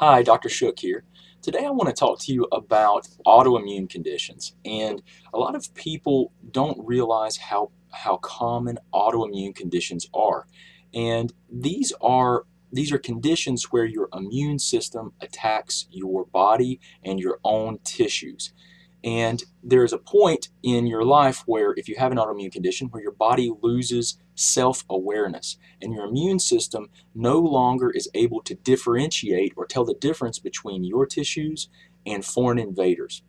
Hi, Dr. Shook here. Today I want to talk to you about autoimmune conditions and a lot of people don't realize how how common autoimmune conditions are and these are these are conditions where your immune system attacks your body and your own tissues and there's a point in your life where if you have an autoimmune condition where your body loses self-awareness and your immune system no longer is able to differentiate or tell the difference between your tissues and foreign invaders.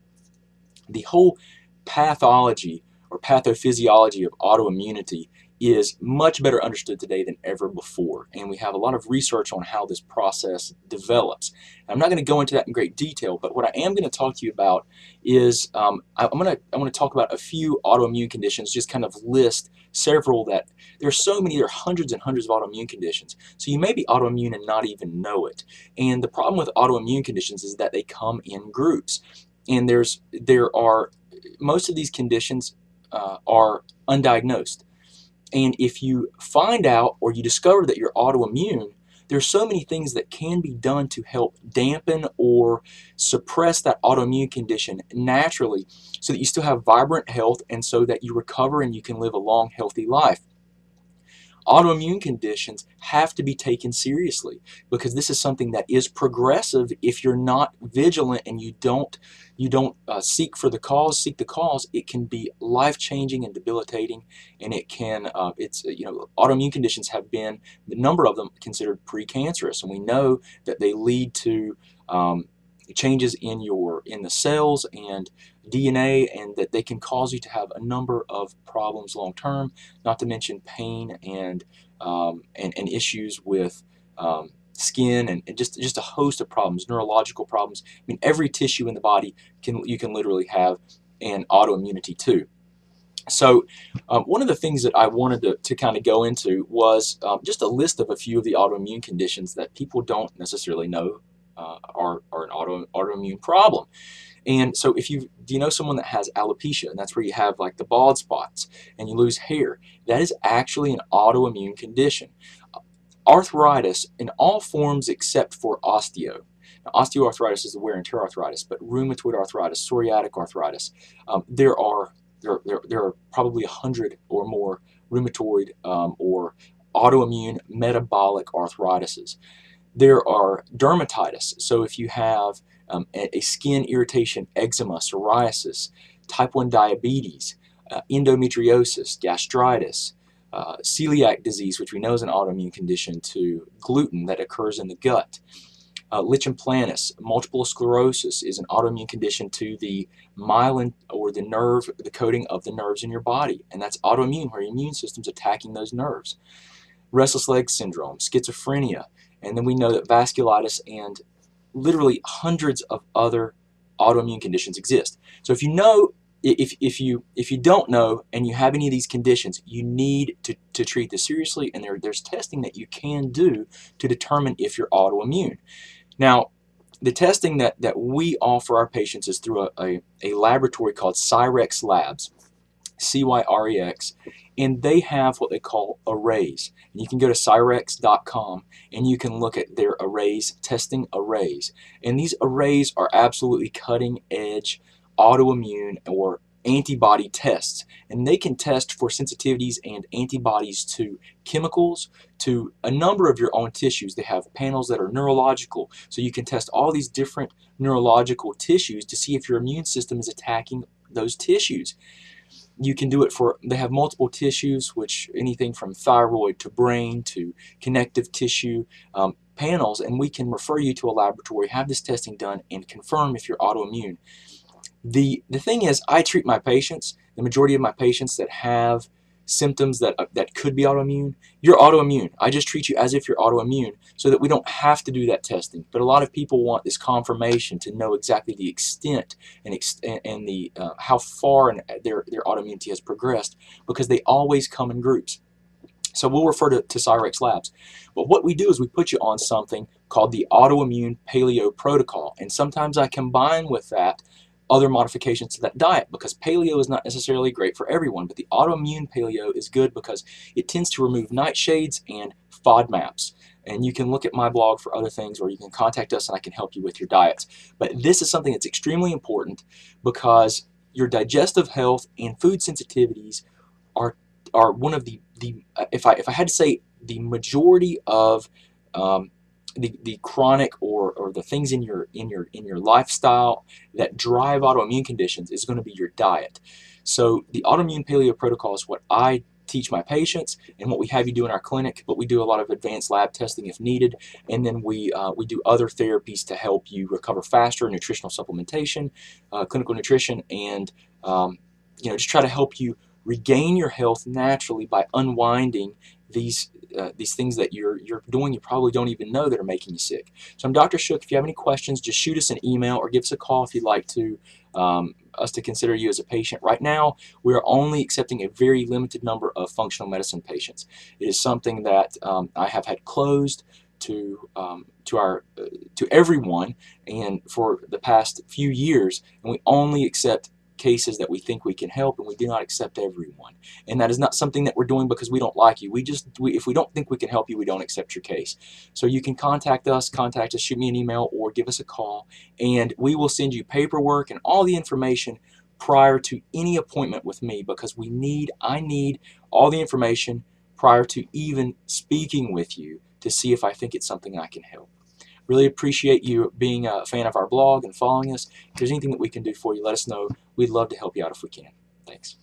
The whole pathology or pathophysiology of autoimmunity is much better understood today than ever before. And we have a lot of research on how this process develops. I'm not going to go into that in great detail, but what I am going to talk to you about is um, I'm going to I'm going to talk about a few autoimmune conditions, just kind of list several that there are so many, there are hundreds and hundreds of autoimmune conditions. So you may be autoimmune and not even know it. And the problem with autoimmune conditions is that they come in groups. And there's there are most of these conditions uh, are undiagnosed. And if you find out or you discover that you're autoimmune, there's so many things that can be done to help dampen or suppress that autoimmune condition naturally so that you still have vibrant health and so that you recover and you can live a long, healthy life autoimmune conditions have to be taken seriously because this is something that is progressive if you're not vigilant and you don't you don't uh, seek for the cause seek the cause it can be life-changing and debilitating and it can uh, it's you know autoimmune conditions have been the number of them considered precancerous and we know that they lead to um, changes in your in the cells and DNA and that they can cause you to have a number of problems long term not to mention pain and um, and, and, issues with um, skin and, and, just just a host of problems neurological problems. I mean every tissue in the body can you can literally have an autoimmunity too. So um, one of the things that I wanted to, to kind of go into was um, just a list of a few of the autoimmune conditions that people don't necessarily know uh, are, are an auto, autoimmune problem. And so if you, do you know someone that has alopecia, and that's where you have like the bald spots and you lose hair, that is actually an autoimmune condition. Arthritis in all forms except for osteo. Now, osteoarthritis is the wear and tear arthritis, but rheumatoid arthritis, psoriatic arthritis, um, there are there, there, there are probably a hundred or more rheumatoid um, or autoimmune metabolic arthritises. There are dermatitis. So if you have um, a, skin irritation, eczema, psoriasis, type 1 diabetes, uh, endometriosis, gastritis, uh, celiac disease, which we know is an autoimmune condition to gluten that occurs in the gut. Uh, lichen planus, multiple sclerosis is an autoimmune condition to the myelin or the nerve, the coating of the nerves in your body, and that's autoimmune where your immune system's attacking those nerves. Restless leg syndrome, schizophrenia, and then we know that vasculitis and literally hundreds of other autoimmune conditions exist. So if you know, if, if you if you don't know and you have any of these conditions, you need to, to treat this seriously and there, there's testing that you can do to determine if you're autoimmune. Now, the testing that, that we offer our patients is through a, a, a laboratory called Cyrex Labs. C-Y-R-E-X, and they have what they call arrays. And you can go to cyrex.com and you can look at their arrays, testing arrays. And these arrays are absolutely cutting edge autoimmune or antibody tests. And they can test for sensitivities and antibodies to chemicals, to a number of your own tissues. They have panels that are neurological, so you can test all these different neurological tissues to see if your immune system is attacking those tissues you can do it for, they have multiple tissues, which anything from thyroid to brain to connective tissue um, panels, and we can refer you to a laboratory, have this testing done, and confirm if you're autoimmune. The, the thing is, I treat my patients, the majority of my patients that have symptoms that, uh, that could be autoimmune, you're autoimmune. I just treat you as if you're autoimmune so that we don't have to do that testing. But a lot of people want this confirmation to know exactly the extent and, ex and the uh, how far their, their autoimmunity has progressed because they always come in groups. So we'll refer to, to Cyrex Labs. But what we do is we put you on something called the Autoimmune Paleo Protocol. And sometimes I combine with that other modifications to that diet because paleo is not necessarily great for everyone, but the autoimmune paleo is good because it tends to remove nightshades and FODMAPs. and you can look at my blog for other things or you can contact us and I can help you with your diets. But this is something that's extremely important because your digestive health and food sensitivities are are one of the, the if I if I had to say the majority of um, the, the chronic or, or the things in your in your in your lifestyle that drive autoimmune conditions is going to be your diet. So the autoimmune paleo protocol is what I teach my patients and what we have you do in our clinic, but we do a lot of advanced lab testing if needed, and then we, uh, we do other therapies to help you recover faster, nutritional supplementation, uh, clinical nutrition, and um, you know just try to help you regain your health naturally by unwinding these uh, these things that you're you're doing you probably don't even know that are making you sick. So I'm Dr. Shook. If you have any questions, just shoot us an email or give us a call if you'd like to um, us to consider you as a patient. Right now, we are only accepting a very limited number of functional medicine patients. It is something that um, I have had closed to um, to our uh, to everyone and for the past few years, and we only accept cases that we think we can help and we do not accept everyone. And that is not something that we're doing because we don't like you. We just we, if we don't think we can help you we don't accept your case. So you can contact us contact us shoot me an email or give us a call and we will send you paperwork and all the information prior to any appointment with me because we need I need all the information prior to even speaking with you to see if I think it's something I can help Really appreciate you being a fan of our blog and following us. If there's anything that we can do for you, let us know. We'd love to help you out if we can. Thanks.